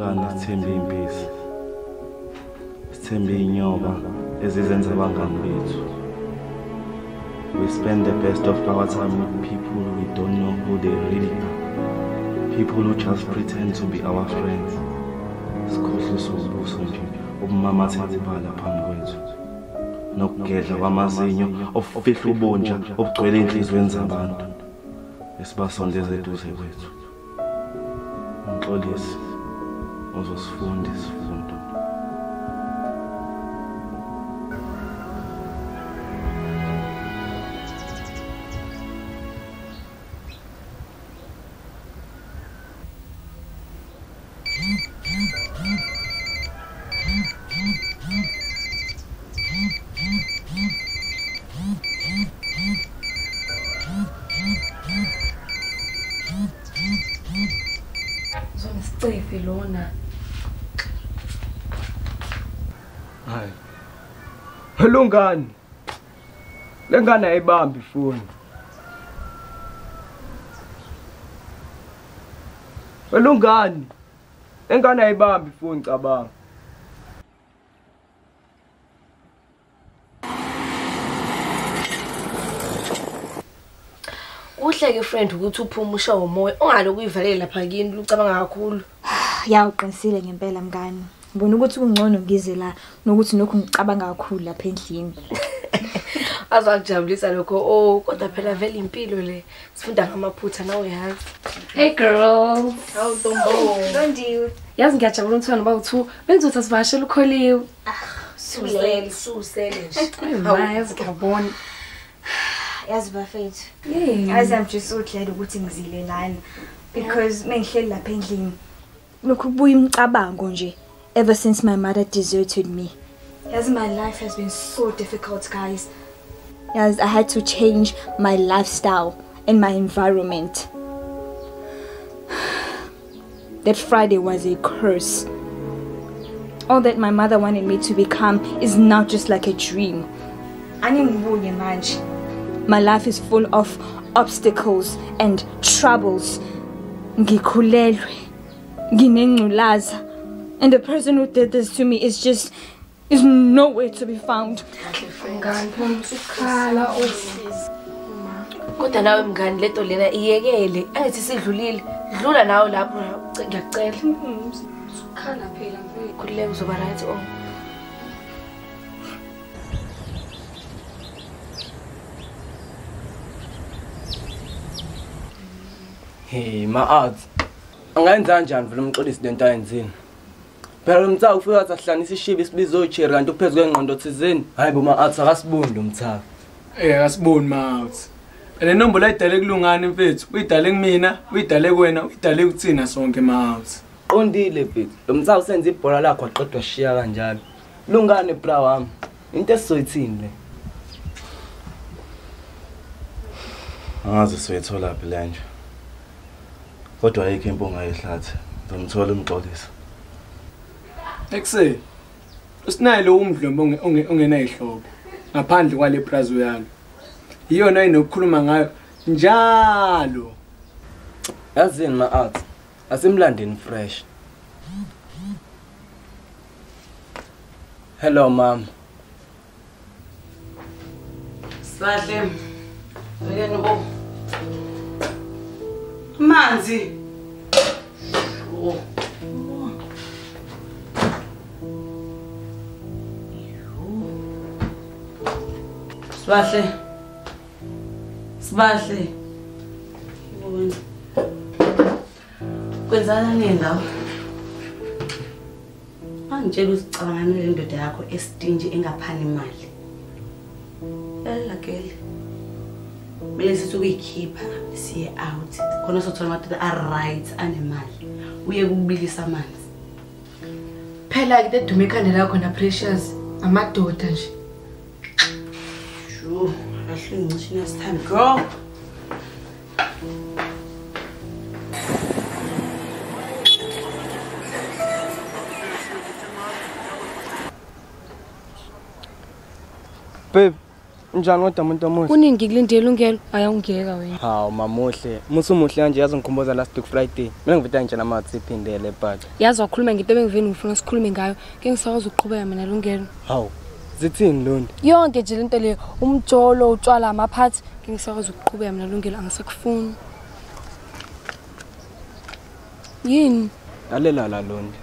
kungani sithembe impisi sithembe inyoka ezizenza abangani bethu. We spend the best of our time with people we don't know who they really are. People who just pretend to be our friends. Sikhohlisa ubuso nje obumamathela phambi kwethu. Nokugedla kwamazinyo ofihla ubunja obugcwele inhliziyweni zabantu. Esibasondeza eduze kwethu os seus fundos fundo. Stai filona. Hayi. Hello ngani le ngane ayibambi ifoni. Hello ngani le ngane ayibambi ifoni cabanga. Kuhle ke friend ukuthi uphume ushawe umoya ungaloku uyivalele lapha kini lucabanga kakhulu. Yawuqinisile ngempela mngani. Ngibona ukuthi kungcono ngize la nokuthi nokho ngicabanga kakhulu lapha endlini. Azakujabulisa lokho. Oh, kodwa phela vele impilo le. Sifunda ngamaphutha nawe yazi. Hey girls. Hawu Ntombo. Ntondiwe. Yazi ngiyajabula ukuthi wena bawu2 bengizothi sivashela ukholiwe. Susele, susele nje. Hayi yazi ngiyabona. Yazi bafethu. Yeah. Yazi I'm just so glad ukuthi ngizile lana because mengihleli lapha endlini lokhu kubuya imicabango nje ever since my mother deserted me. Yes, my life has been so difficult guys. Yes, I had to change my lifestyle and my environment. That Friday was a curse. All that my mother wanted me to become is now just like a dream. I Angingibuye manje. My life is full of obstacles and troubles. Ngikhulelwe. Nginengculaza. And the person who did this to me is just is nowhere to be found. Ngani phuma usukhala osisi. Kodwa nawe mngani lento lena iyekele. Angithi sidlulile. Dlula nawe lapho ngiyakucela. Usukhala phela mfowethu. Khulileke uzoba right oh. hey ma-art angayenza kanjani vele umxolisi lento ayenzini phela mthaka ufika wathi ahlanisa ishibi isibiza ocheri kanti uphezu kwengqondo thizeni hhayi bo ma-art akasibundi lo mthaka Eh akasiboni mawuthi. Le nombolo ayidale kulungani mfethu? Uyidale kumina, uyidale kuwena, uyidale kuthina sonke mawuthi. qondile mfethu. Lo mthaka usenza ibhola lakho waqedwa shiya kanjalo. Lungane bra wami? Into esizoyithini le? Angazi soyithola phi le nje. Kodwa ayikho impunga ongayihlathe ngizomthola umxolisa Ekuse. Usinaye lo umdlombo ongenayihlobo. Ngaphandle kwale prazo yalo. Iyona ayinokukhuluma ngayo njalo. yazini ma-art asimlandeni fresh hello mama Sibahle. Yena bo. Manzi. Oh. Sibahle. Sibahle. Kwenzana nini ngawo? Angitshela usicabanga nale ndoda yakho estinji engaphani imali. Ela gele. Mele sithi ukuyikhipha siye out. Khona sothola amadoda a-right anemali. Uye kubilisa amanzi. Phela ke edume ekhanda lakho na precious amadoda nje. washing machine has time. Girl! Babe, njani kodwa umuntu omuhle? Uningi ngikulindele ungelo, hayi wena. Hawu mamuhle, musu muhle kanje yazi ngikhumbuza last week Friday. Mina ngivita nje namatsi iphindele but. Yazi wakhuluma ngento bengiveni ngifuna sikhulume ngayo, ke ngisakwazi ukuqhubeka mina lungelo. Hawu Zithini Londi? yonke nje lento leyo umjolo utshwala amaphathi ke ngisakwazi ukuqhubeka mina lungelo angisakufuni yini Lalela la Londi.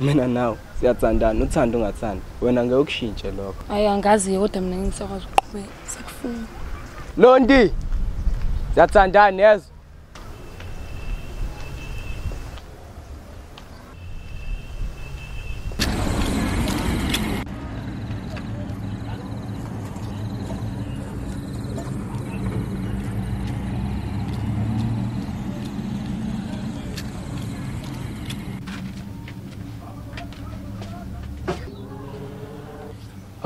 Mina nawe siyathandana uthanda ungathandi. Wena ngeke ukushintshe lokho. ayi angazi kodwa mina ngisakwazi ukuqhubeka sakufuni Londi. Siyathandana yazi.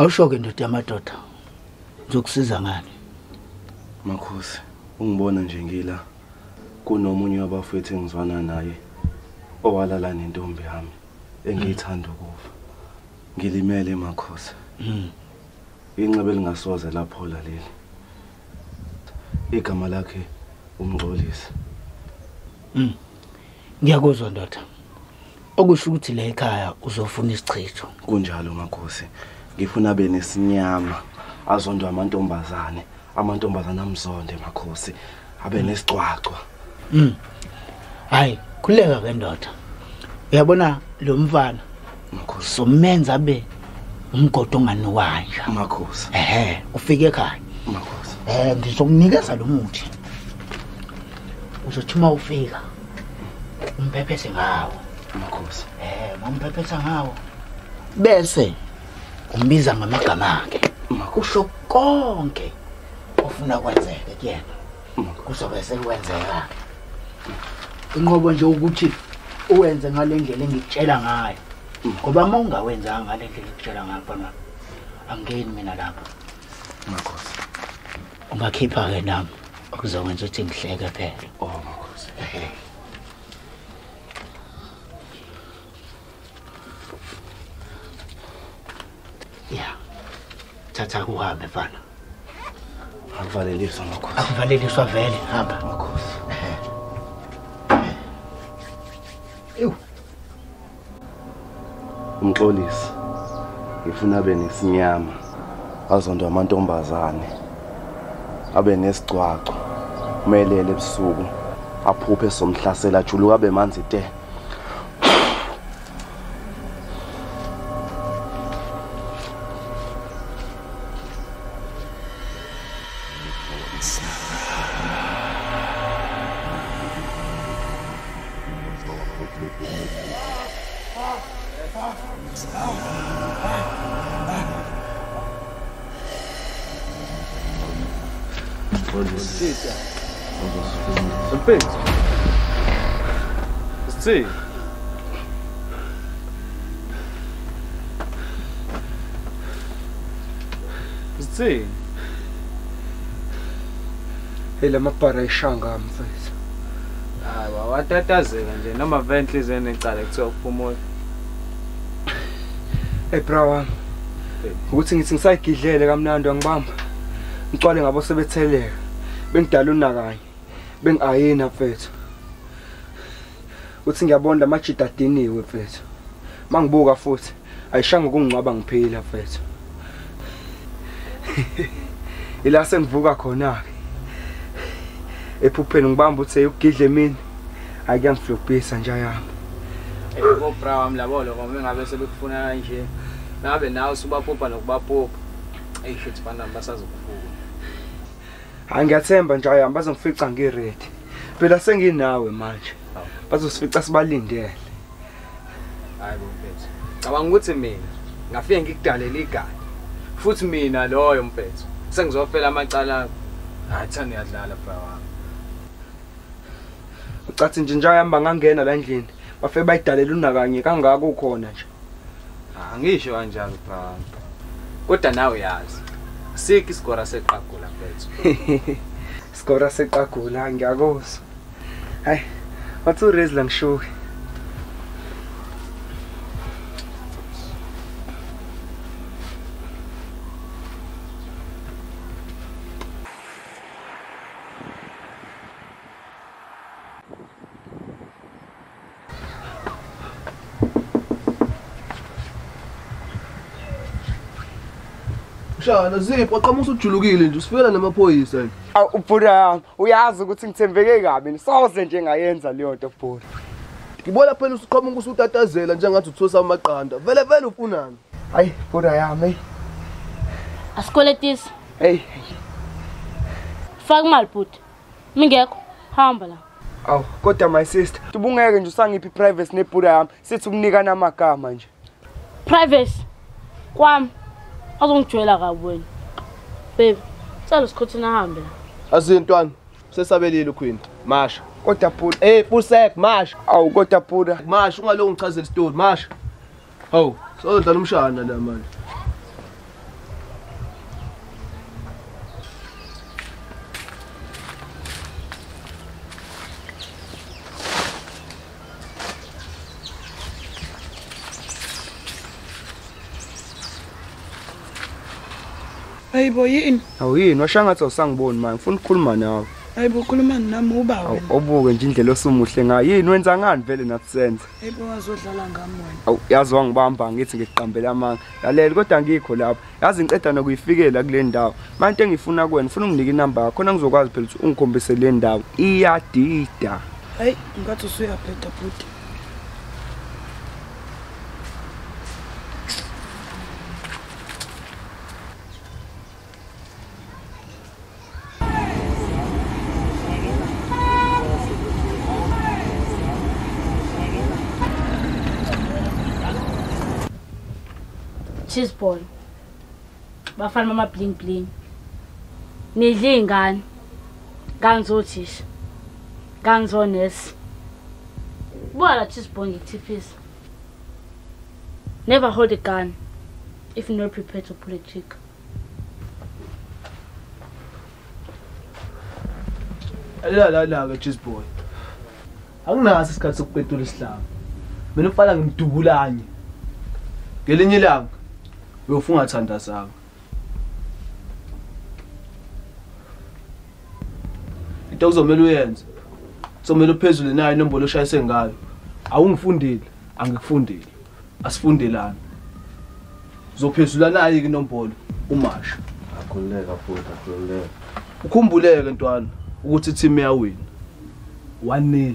Awusho-ke ndoda yamadoda ngizokusiza ngani? Makhosi ungibona nje ngila kunomunye wabafowethu engizwana naye owalala nentombi yami engiyithanda ukufa. Ngilimele makhosi. Mm. inxeba elingasoze laphola leli igama lakhe umngcolisi. Mm. ngiyakuzwa ndoda. Okusho ukuthi la ekhaya uzofuna isichitho. Kunjalo makhosi. Ngifuna abe nesinyama azondwe amantombazane. Amantombazane amzonde makhosi. Abe nesicwacwa. Mm. hayi khuleka ke ndoda. Uyabona lo mfana? Makhosi. Somenza abe umgodo onganiwanja makhosi. Ehe ufike ekhaya. Makhosi. Eh ngizokunikeza lo muthi. Uzothi uma ufika umphephese ngawo. Makhosi. Eh mamphephesa ngawo. Bese umbiza ngamagama akhe. Kusho konke ofuna kwenzeke kuyena. Kuzobe sekwenzeka inqobo nje ukuthi uwenze ngale ndlela engikutshela ngayo. Ngoba uma ungawenzanga ngale ndlela engikutshela ngayo mfana angeni mina lapho. Makhosi ungakhipha-ke nami. Kuzokwenza ukuthi ngihleke phela. Oh makhosi ya thatha kuhambe mfana. Akuvaleliswa makhosi akuvaleliswa vele. Hamba. Makhosi. Ewu. umxolisi ngifuna abe nesinyama azondwe amantombazane. Abe nesicwaco umelele ebusuku. Aphuphe somhlasela ajuluka abe manzi te. Mfethu. Sithini? Sithini? hey lamabhara eshanga mfethu Hayi watatazeka nje noma ventle izene ecala kuthiwa ukuphumula. hey bra wami ukuthi ngithi ngisayigidlele kamnandi angibamba ngicwale ngabo sebetheleka bengidala unakanye bengi-ayina mfethu uthi ngiyabonda amajida adiniwe mfethu uma ngibuka futhi ayishanga ukungingcwaba ngiphila mfethu ila sengivuka khona-ke ephupheni ngibamba uthi ukugidla emini hayi kuyangiflobhisa nje yami Ebo bra wami labo lokho mengabe sebekufuna kanje. Nabe nawe subaphupha nokubaphupha. Ey shit bana basazokufuka. Hayi ngiyathemba nje ayami bazongifica ngiredi phela senginawe manje bazosifica sibalindele Hayi bo mfethu. Cabanga ukuthi mina ngafike ngikudalela igadi. Futhi mina loyo mfethu. Sengizofela amacala. Hayi thani yadlala bra wami. ucathi nje njayami bangangena la endlini bafike bayidalela unakanye kangaka ukhona nje Angisho kanjalo bra wami. Kodwa nawe yazi. Sikho isigora seqagula mfethu. sikora seqagula ngiyakuzwa hayi wathi urezi la ngishuke Mshana zipho qhamusa ujulukile nje usifikela namaphoyisa. Awu ubhuda yami uyazi ukuthi ngithembeke kabi soze nje ngayenza leyo nto bhuda. Ngibona phela usiqhamuka usutatazela njengathi uthosa amaqanda. Vele vele ufunani? Hayi bhuda yami. Asikweletisi. Hey. Faka imali bhuti. Mingekho hamba la. Awu kodwa my sister ubungeke nje usangiphi privacy nebhuda yami sithi ukunikana amagama nje. Privacy. Kwami. Azongijwayela kabi wena. Babe, cela usikhothina hambe la. Azintwana sesabelile uQueen. Masha. Kodwa bhuda hey Pusek masha. Awu kodwa bhuda. Masha ungaloko ngichazela story masha. Hawu, sodla nomshana la manje. Hayibo yini Awu yini washaya ngathi awusangiboni manje ngifuna ukukhuluma nawe. hayibo ukhuluma nami uba Awu wena obuke nje indlela osumuhle ngayo yini wenza ngani vele nathi senze. hayibo wazodlala ngami wena Awu yazi wangibamba ngithi ngiqambela amanga. Lalela kodwa ngikho lapha. Yazi ngiceda nokuyifikela kule ndawo. Manje engifuna kuwena ngifuna unginike inamba yakho khona ngizokwazi phela ukuthi ungikhombise le ndawo. Iyadida. hayi ngathi usuyaphetha bhuti Cheese ball. Bafana mama bling. Nidle ingane. Ngangizothisha. Ngangizonesi. Buka la cheese ball ngikuthifisa. Never hold a gun if you're not prepared to pull a trigger. Alela la la ke cheese boy. Anginaso isikhathi sokupetula isihlanga. Mina ufala ngimdubulanye. Ngelinye ilanga uyofunga thandazanga. Into kuzomela uyenze. Kuzomela uphezulu nayo inombolo oshayise ngayo. Awungifundile, angikufundile. Asifundelana. Uzophezula nayo inombolo umasha. Akhululeka futhi akhululeka. Ukhumbuleke ntwana ukuthi team iyawina. 1-0.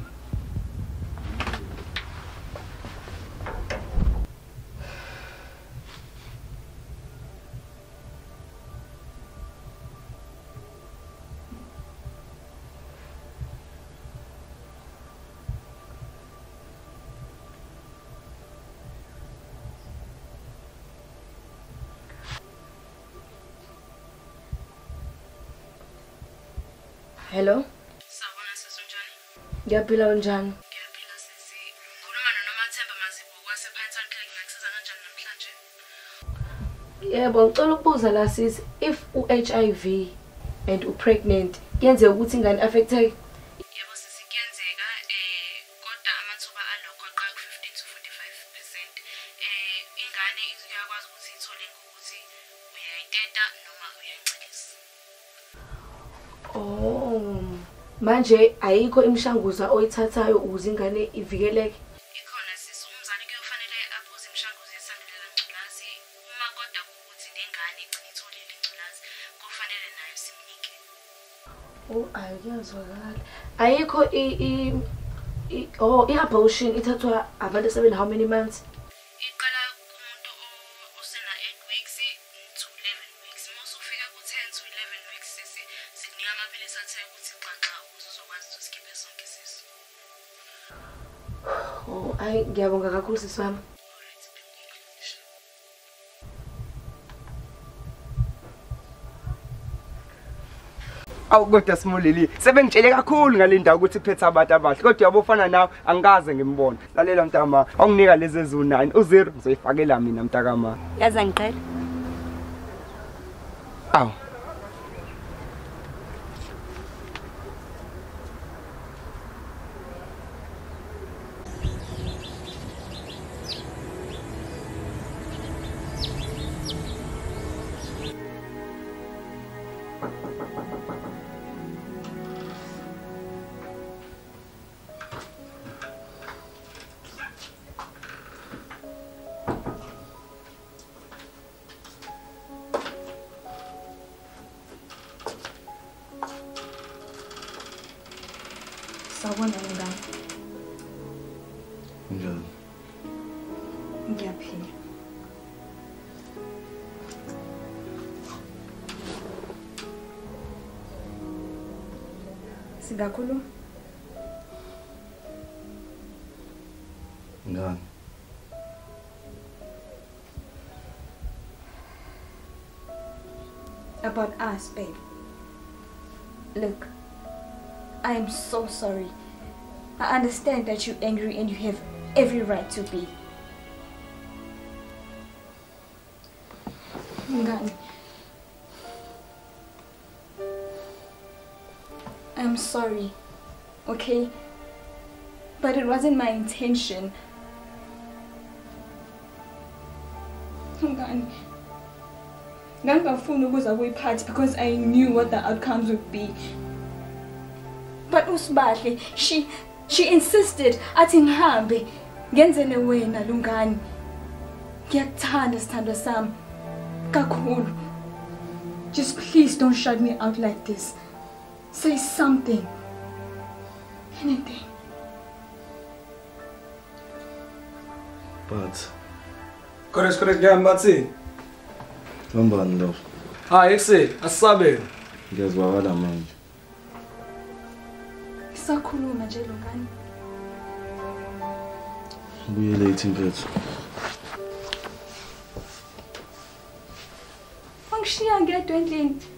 Kanjani namhlanje? Yebo, ngicela ukubuza la sisi if u-HIV and upregnant kuyenzeka ukuthi ingane affecteke? Yebo sisi kuyenzeka eh kodwa amathuba alokho aqala ku-15 to 45 percent. Eh ingane iyakwazi ukuthi ithole ngokuthi uyayiteta noma uyayichelisa. Oh. Manje ayikho imishanguzo oyithathayo ukuze ingane ivikeleke? Ikhona sisi umzali kuyofanele aphuze imishanguzo yesandulela ngculazi. Uma kodwa kukuthi nengane igcina itholile ingculazi kufanele nayo simnike. Oh, ayi kuyazwakala. Ayikho i i i- oh i-abortion ithathwa abantu asebene how many months? Ngiyabonga kakhulu sisi wami. Awu kodwa simulili sebengitshele kakhulu ngale ndawo ukuthi iphethe abantu abahle. Kodwa yabofana nawe angikaze ngimbone. Lalela mntama awunginika lezi ezu9 u0 ngizoyifakela mina mntakama. Yazi angiqela awu Singakhuluma? Ngani? About us, babe. Look, I am so sorry. I understand that you're angry and you have every right to be. Ngani. I'm sorry, okay? But it wasn't my intention. Ngani. ngangafuni ukuza kuyiphathi because i knew what the outcomes would be but usibahle she she insisted athi ngihambe ngenzene wena lungani ngiyakuthanda sithando sami kakhulu just please don't shut me out like this Say something. Anything. But. Corect, corect, gheam, bați. Am bani, dau. Ha, exe, asabe. Gheaz, baba, da, mangi. Isakhuluma nje lungani. Ubuyele ithi impethu. Angishiya ngedwa endlini.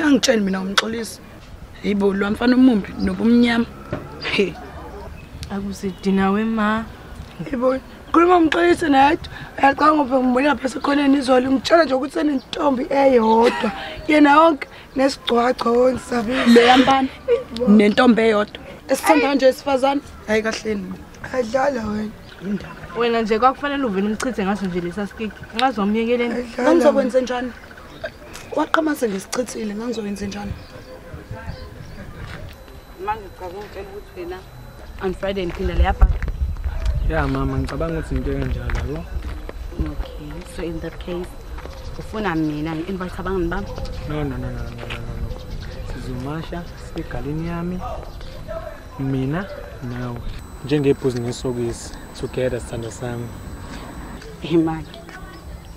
Ningangitsheli mina umxolisi yibo lwa mfana omumbi nobumnyama. He. Akusidina wema. Yibo khuluma umxolisi nedwa uyacanga ube ngibonela phela sekhoneni izolo ngitshela nje ukuthi senentombi eyodwa. Yena yonke nesigcwagcwa wongisabile leyampana nentombi eyodwa. Esithandayo nje esifazane? Hayi kahleni adlala wena. Wena nje kwakufanele uvele umchithe ngaso nje lesa sikiki ngazomyekeleni ngangizokwenze njani? Waqhamase ngisichithile ngangizowenze njani manje ukuthi wena on friday niphinda leyabhaka Ya mama, ngicabanga ukuthi into enjalo yabo. okay so in that case ufuna mina ngi-invite abangani bami No no no no no no no. Sizomasha sigalini yami. Mina nawe. njengebhuzi nesokisi together sithanda sami. imaki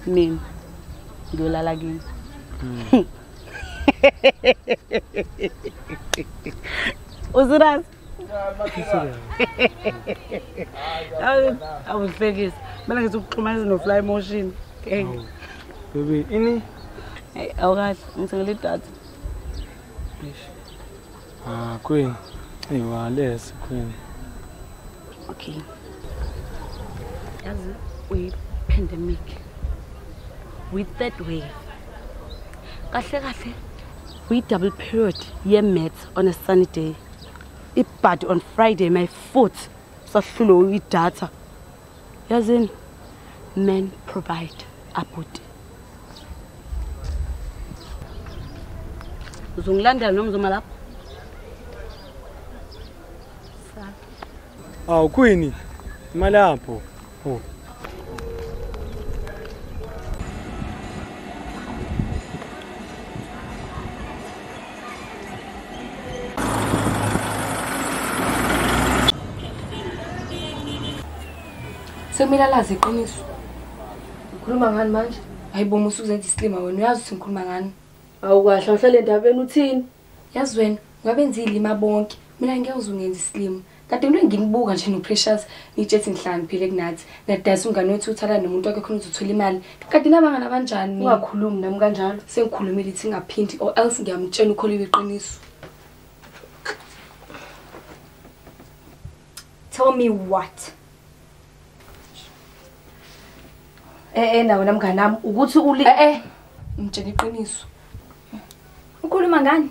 mina ngiyolala kini uzirazi awuhlekisa kumele ngithi ukuxhumanisa no-fly motion. Okay Baby, ini? Hayi, awukahle ngithengele idatha. Ah, queen. Ewa, lesi queen. okay. Yazi uyi-pandemic we-third wave kahle kahle uyi-double period ye-mat on a sunny day ibhadi on friday my foot sahlulo idatha yazini men provide abudi uzongilandela noma uzoma lapho Aw, queen. Imali yapho. Oh. Sekumele alazi iqiniso. Ukhuluma ngani manje? Hayi boma usuzenza isilima wena. Uyazi ukuthi ngikhuluma ngani? Awukahle uhlale endabeni uthini? Yazi wena ngabenza iy'lima bonke. Mina ngeke uzungenza isilima. Kade mle nginibuka nje no-precious niyitshethi nihlaniphile kunathi. Nadayisa umngane wethu uthala nomuntu wakhe khona uzothola imali. Kade nabangani abanjani ungakhulumi nami kanjalo. Sengikhulumile ithi ngaphindi or else ngiyamtshela ukholiwe iqiniso. Tell me what? Eh eh nawe namngani nami ukuthi uli eh eh ngitshela iqiniso. Ukhuluma ngani?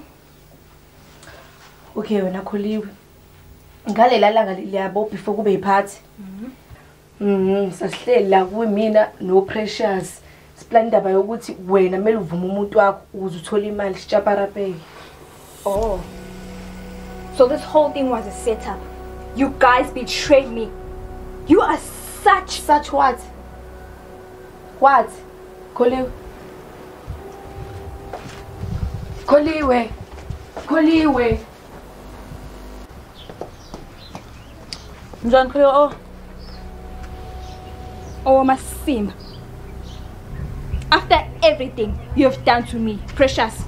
Okay wena kholiwe. Ngalela langa liyabo before kube yiphathi. Mhm. Sasihleli la kuwe mina no precious. Siplan indaba yokuthi wena kumele uvume umuntu wakho ukuze uthole imali sichaparapeke oh. So this whole thing was a setup. You guys betrayed me. You are such such what? What? Kholiwe. Kholiwe. Kholiwe. Njani Kholiwe oh? Oh Masimba. After everything you have done to me, precious.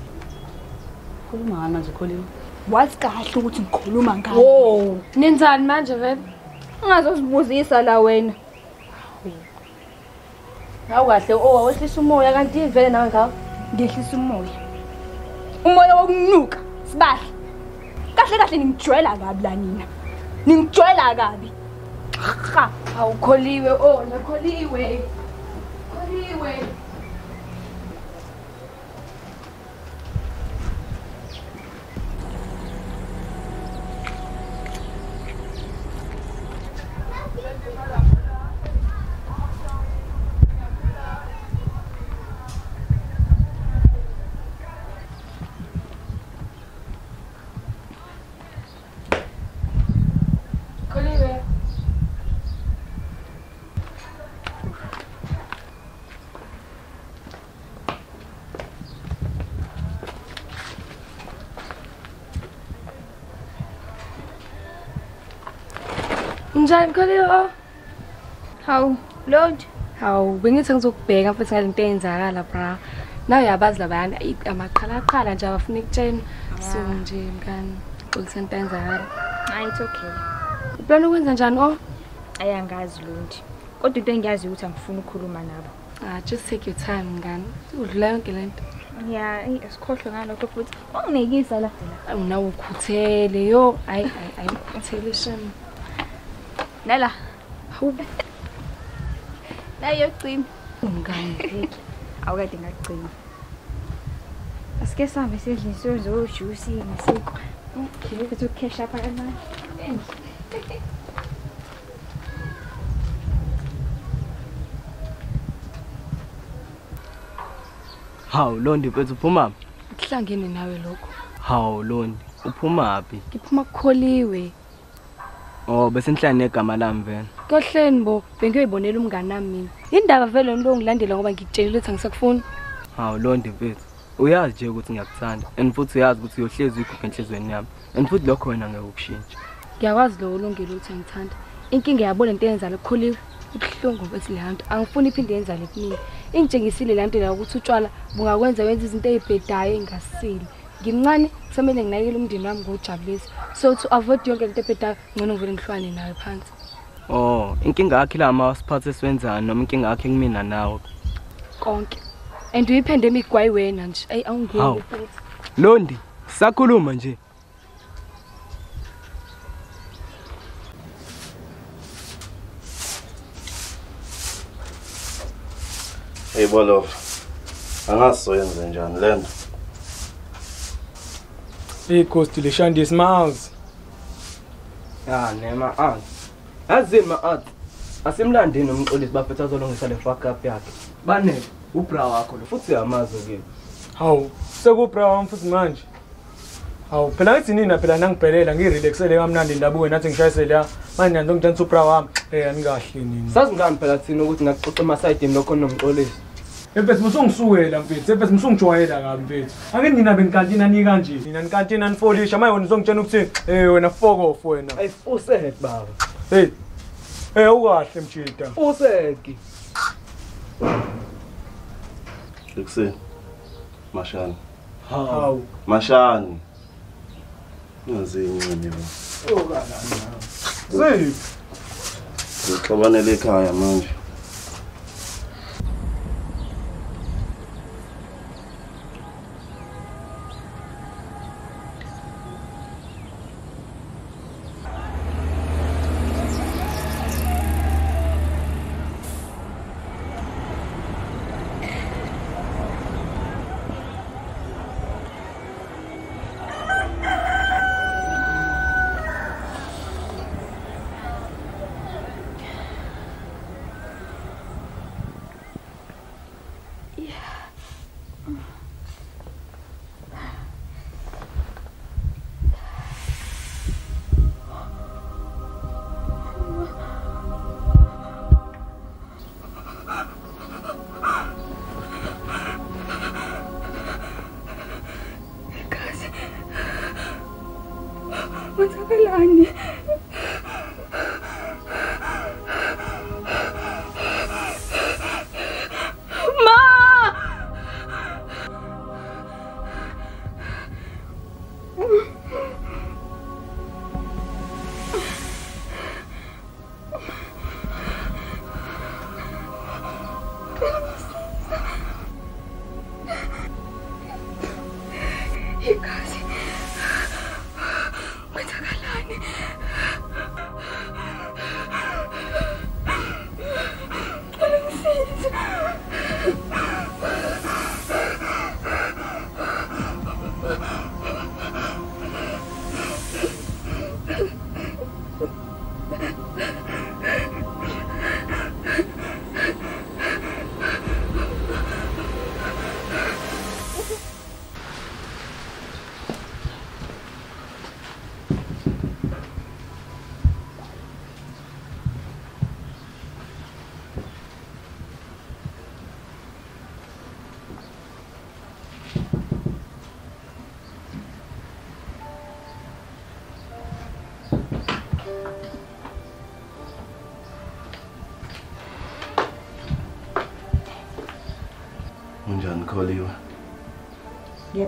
khuluma ngani manje kholiwe Wazi kahle ukuthi ngikhuluma ngani. Wo, nenzani manje vele? Ungazozibuzisa la wena. Hawu kahle oh awehlisa umoya kanti vele nawe ngawo. Ngehlisa umoya. Umoya wokunuka, sibahle. Kahle kahle ningijwayela kabi la nina. Ningijwayela kabi. Ha, awukholiwe oh nakholiwe. Kholiwe. Kholiwe. Njani Kholiwe? Hawu, Lord. Hawu, bengithi ngizokubheka futhi ngale nto eyenzakala bra. Nawe uyabazi labayana ayi, amaqhalaqhala nje abafuna ukutshena. So nje mngani, xolisa into eyenzakala. Hayi, it's okay. Uplana ukwenza njani oh? Ayangazi Londi. Kodwa into engiyazi ukuthi angifuni ukukhuluma nabo. Ah, just take your time mngani. Udlula yonke lento. Yeah, asikhohlwe ngalokho futhi. Unginikisa la. Awunawo ukhuthele yo. Ayi ayi ayi ukhuthele shame. Nala. Hawu. Nayo cima. Umngani Ngeke. Awukade ngacima. Asike sambe sedlisiwe zojuice ngesikho. Okay, kuthi ucash apha kancane. hawu londi mfethu uphuma Kuhlangene nawe lokho. hawu londi uphumaphi Ngiphuma kukholiwe. Oh bese nihlani negama lami vele Kohleni bo, bengiyoyibonela umngani nami mina. Indaba vele lo ngilandela ngoba ngikutshelile ukuthi angisakufuni. hawu londi mfethu uyazi nje ukuthi ngiyakuthanda and futhi uyazi ukuthi uyohlezi uyikhuphe enhliziyweni yami and futhi lokho wena ngeke ukushintshe Ngiyakwazi lo ulungile ukuthi angithanda. Inkinga yabo lento eyenzala kukholiwe. Ubuhlungu bethi le nto angifuni iphinde yenzale kumina. Ingitshengisile le nto la ukuthi utshwala bungakwenza wenza izinto ezibhedayo engasile. Ngimncane kusamele nginakekele umndeni wami ngojabulisa. So to avoid yonke lento ebhedayo ngcono ngivele ngihlwane nawe phansi. oh inkinga yakhe la mawasiphathe siwenzani noma inkinga yakhe kumina nawe Konke. And uyipandemic kwayiwena nje. Hawu. awungeni futhi. londi sakhuluma nje Hey Bolof. Angazi soyenze njani lento. Ikhosti leshandisi mazi ya nema anti yazini ma-art asimlandini umxolisi bafethu azolungisa le fuck up yakhe. Banele ubra wakho lo futhi uyamazi kini hawu sekubra wami futhi manje. Hawu phela ngithi nina phela nangibhelela ngirelaxele kamnandi ndabuke nathi ngishayisele ya manje nanto ngitshela upra wami. Eh anikahle nina. Sazi ngani phela thina ukuthi ngakuxoxa emasayidini lokho nomxolisi mfethu musungisuwela mfethu mfethu musungijwayela kabi mfethu ake nina bengikantina ni kanje nina nikantina nifolisha manje wena uzongitshela ukuthi eh wena fuck off wena ayifuseke baba hey eh ukahle mjida fuseke Likuseni. Mashani. hawu Mashani. Ungazincane bo. Ziphi? Ngixabanele ekhaya manje.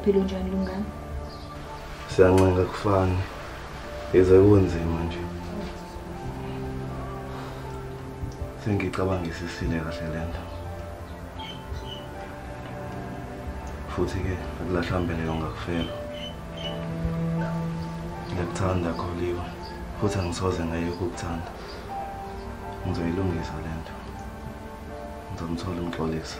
Ngiyaphila unjani lungani siyancenga kufani yize kunzima nje. Sengicabangisisile kahle le nto. Futhi-ke akulahlambeleko ngakufela ngiyakuthanda kholiwe futhi angisoze ngayeke ukukuthanda ngizoyilungisa le nto. Ngizomthola umxolisa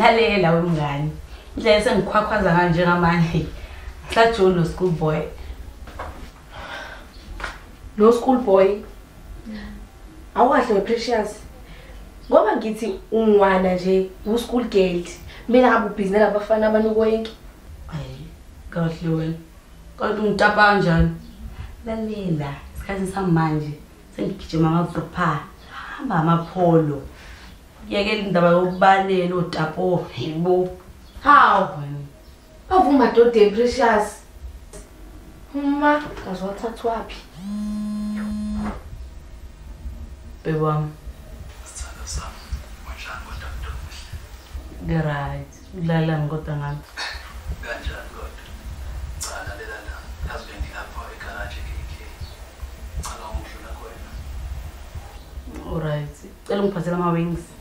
lalela wemngani indlela esengikhwakhwaza ngayo njengamanje ngisajoni no-school boy. No school boy. Awukahle we-precious. Ngoba ngithi ungwana nje u-school girl kumele ngabe ubhizi nalabafana abanukoyinki hayi kahle wena. Kodwa ungitapa kanjani? Lalela isikhathini samanje sengigijima amavropha hamba amapholo yekela indaba yokubalela otapo? Yibo. Hawu bavuma madodeni precious. Uma ngazowathathwaphi bewami ngi-right kulalani kodwa ngami kanjani kodwa? Cha lalela la. Yazi bengilapha ekhalaje kk cala ungidlula kwena alright cela ungiphathela ama-wings. ngasaba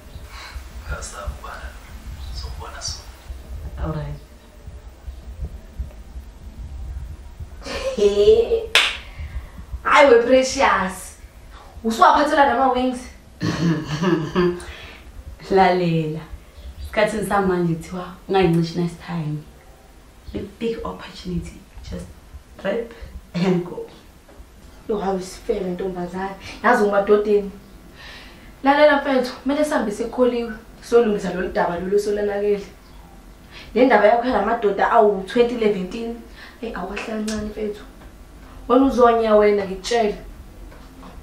hayi we-precious usuwaphathela nama-wings lalela. Isikhathini samanje kuthiwa ungayincishi next time. The big opportunity. Just rap and go. Yo hawu isifele ntombazane. Yazi ngumadodeni lalela mfethu kumele sihambe sekholiwe siyolungisa lolu daba lolu solanakele. Le ndaba yakho yalamadoda awu-2011 eyi awukahlancane mfethu. Wena uzonya wena ngikutshele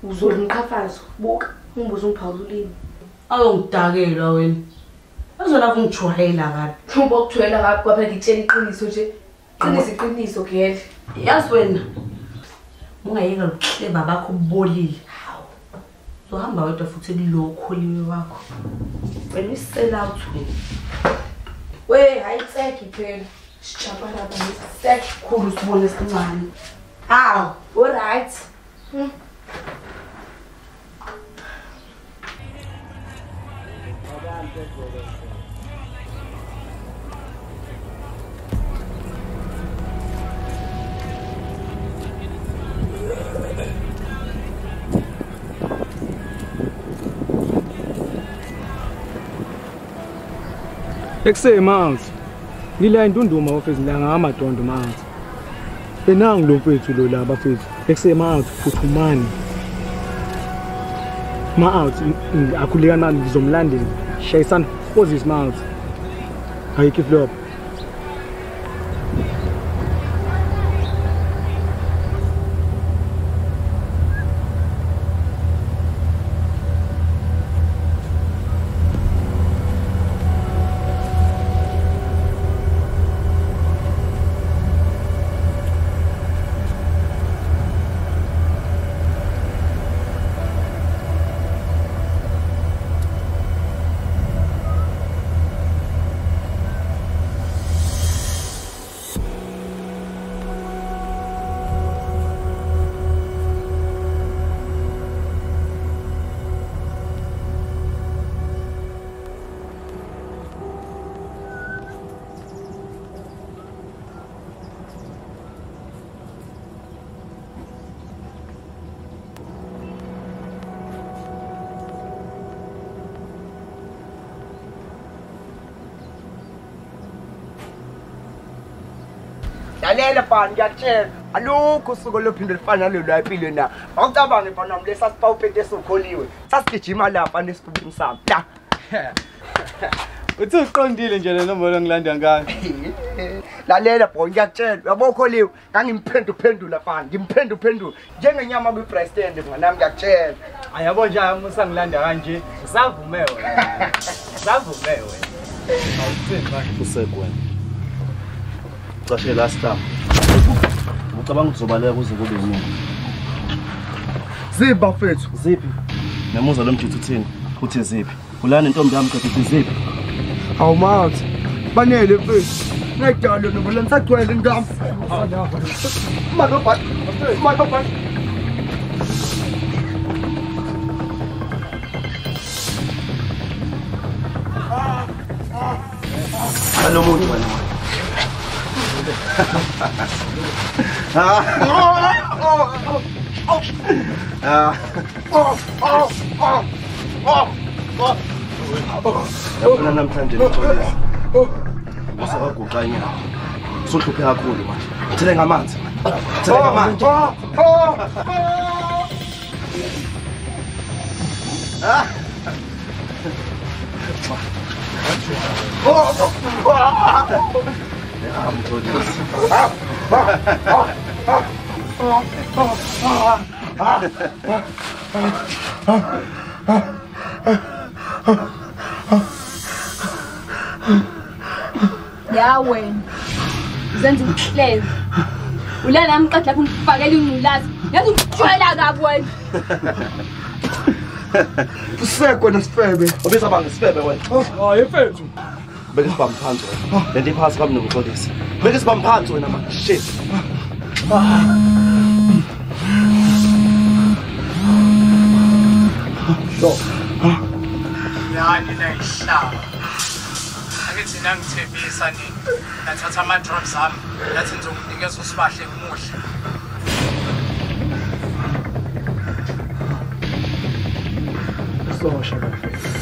uzolimqhafazo buka ungibuze ungiphawula ulimi. Awongidakela wena. Azona kungijwayela kabi uba ukujwayela kabi kwaphela ngitshela iqiniso nje. Qiniso iqiniso gele yazi wena ungayeka luhleba bakho kubolile. hawu uzohamba wedwa futhi kulowo kholiwe wakho wena uyisela uthweni we hayi tseke phela sijabala baniseke khulu sibone esincane hawu oright hmm. Thank you. Ekusemanzi ngila intunduma bafethu la ngamadondo manzi enangu lo mfethu lo la bafethu. Ekusemanzi phuthumani ma-out akhuleka nani ngizomlandela. Shayisana fozis manzi ayikho iflop. Lalela bani ngiyakutshela. Alukho usuku lophinde lifana nalolu empilweni na? Awucabange mfanami lesasipha uphethe esikholiwe sasigijima lapha nesifubini sami? La. Uthi uqondile nje le nombolo engilanda ngayo. Lalela bho ngiyakutshela. Uyabo ukholiwe ngangimphenduphendula fana ngimphenduphendula. Njengenyama kwi-breast stand mnganami ngiyakutshela. Ayabo nje uma usangilanda kanje. Usavume wena. Usavume wena. Awuthini manje usekwena cashe last time ucabanga uzobaleka kuze kube yini ziphi bafethu ziphi? Nemuza lo mjithu uthini? Uthi ziphi? Intombi yami kodwa uthi ziphi? Awumathi banele mfethu. Ngedalo ngami alo muntu wena yabona namhlanje nixolisa usakaguqa inyama usuhluphe kakhulu manje thele ngamanzi thele ngamanzi I'm good. up wena. Uzenza ukuhleza. Ulala amqada lapho ngifakela ingculazi. Yazi ukujwayela kabi wena. Usekho nesifebe. Oh, you're fair too. Biggest bomb panzo. Then they pass come oh, no go this. Biggest bomb panzo in a man. Shit. So. Ja, die Leichstab. Angitsinang TV sani. Nathatha ama drums ami. Lathi ngizokunikeza usibahle umuhle. So, shabafisi.